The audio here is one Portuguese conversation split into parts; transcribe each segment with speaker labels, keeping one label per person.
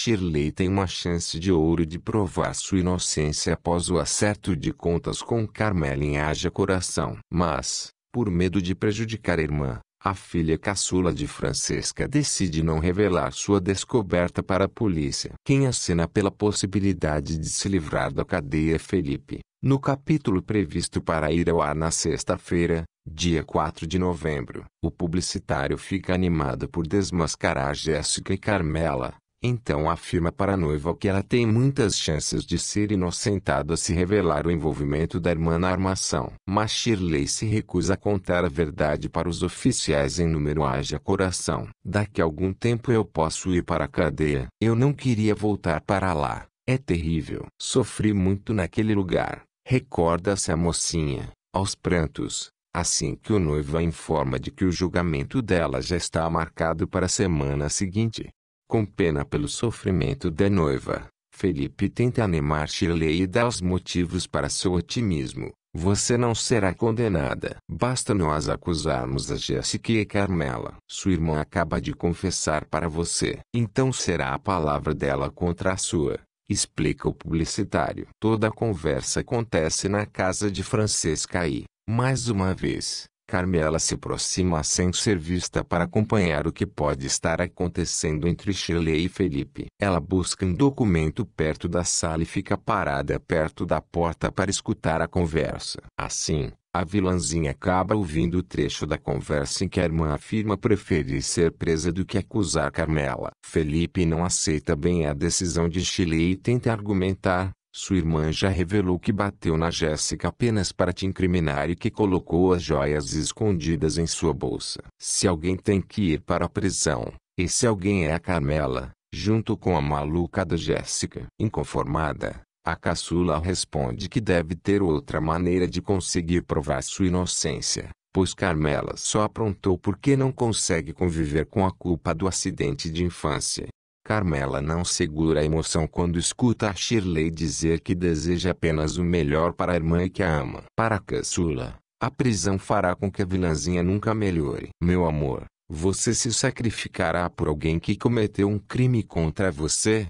Speaker 1: Shirley tem uma chance de ouro de provar sua inocência após o acerto de contas com Carmela em Haja Coração. Mas, por medo de prejudicar a irmã, a filha caçula de Francesca decide não revelar sua descoberta para a polícia. Quem acena pela possibilidade de se livrar da cadeia é Felipe. No capítulo previsto para ir ao ar na sexta-feira, dia 4 de novembro, o publicitário fica animado por desmascarar Jéssica e Carmela, então afirma para a noiva que ela tem muitas chances de ser inocentada se revelar o envolvimento da irmã na armação. Mas Shirley se recusa a contar a verdade para os oficiais em número haja coração. Daqui a algum tempo eu posso ir para a cadeia. Eu não queria voltar para lá. É terrível. Sofri muito naquele lugar. Recorda-se a mocinha, aos prantos, assim que o noivo a informa de que o julgamento dela já está marcado para a semana seguinte. Com pena pelo sofrimento da noiva, Felipe tenta animar Shirley e dá os motivos para seu otimismo. Você não será condenada. Basta nós acusarmos a Jéssica e Carmela. Sua irmã acaba de confessar para você. Então será a palavra dela contra a sua. Explica o publicitário. Toda a conversa acontece na casa de Francesca e, mais uma vez, Carmela se aproxima sem ser vista para acompanhar o que pode estar acontecendo entre Shirley e Felipe. Ela busca um documento perto da sala e fica parada perto da porta para escutar a conversa. Assim, a vilãzinha acaba ouvindo o trecho da conversa em que a irmã afirma preferir ser presa do que acusar Carmela. Felipe não aceita bem a decisão de Shirley e tenta argumentar, sua irmã já revelou que bateu na Jéssica apenas para te incriminar e que colocou as joias escondidas em sua bolsa. Se alguém tem que ir para a prisão, esse alguém é a Carmela, junto com a maluca da Jéssica. Inconformada, a caçula responde que deve ter outra maneira de conseguir provar sua inocência, pois Carmela só aprontou porque não consegue conviver com a culpa do acidente de infância. Carmela não segura a emoção quando escuta a Shirley dizer que deseja apenas o melhor para a irmã e que a ama. Para a caçula, a prisão fará com que a vilãzinha nunca melhore. Meu amor, você se sacrificará por alguém que cometeu um crime contra você?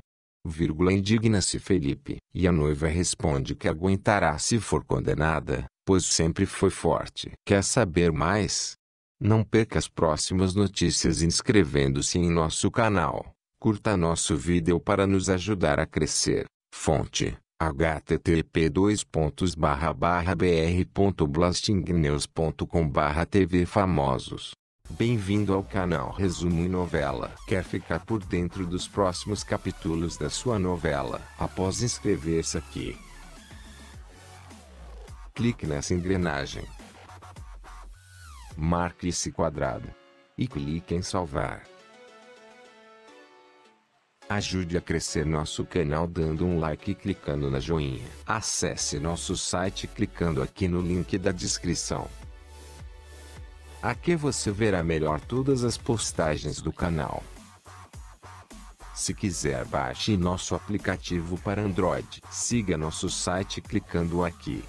Speaker 1: Indigna-se Felipe. E a noiva responde que aguentará se for condenada, pois sempre foi forte. Quer saber mais? Não perca as próximas notícias inscrevendo-se em nosso canal. Curta nosso vídeo para nos ajudar a crescer. Fonte http br.blastingnews.com TV Famosos. Bem-vindo ao canal Resumo e Novela. Quer ficar por dentro dos próximos capítulos da sua novela? Após inscrever-se aqui, clique nessa engrenagem. Marque esse quadrado. E clique em salvar. Ajude a crescer nosso canal dando um like e clicando na joinha. Acesse nosso site clicando aqui no link da descrição. Aqui você verá melhor todas as postagens do canal. Se quiser baixe nosso aplicativo para Android. Siga nosso site clicando aqui.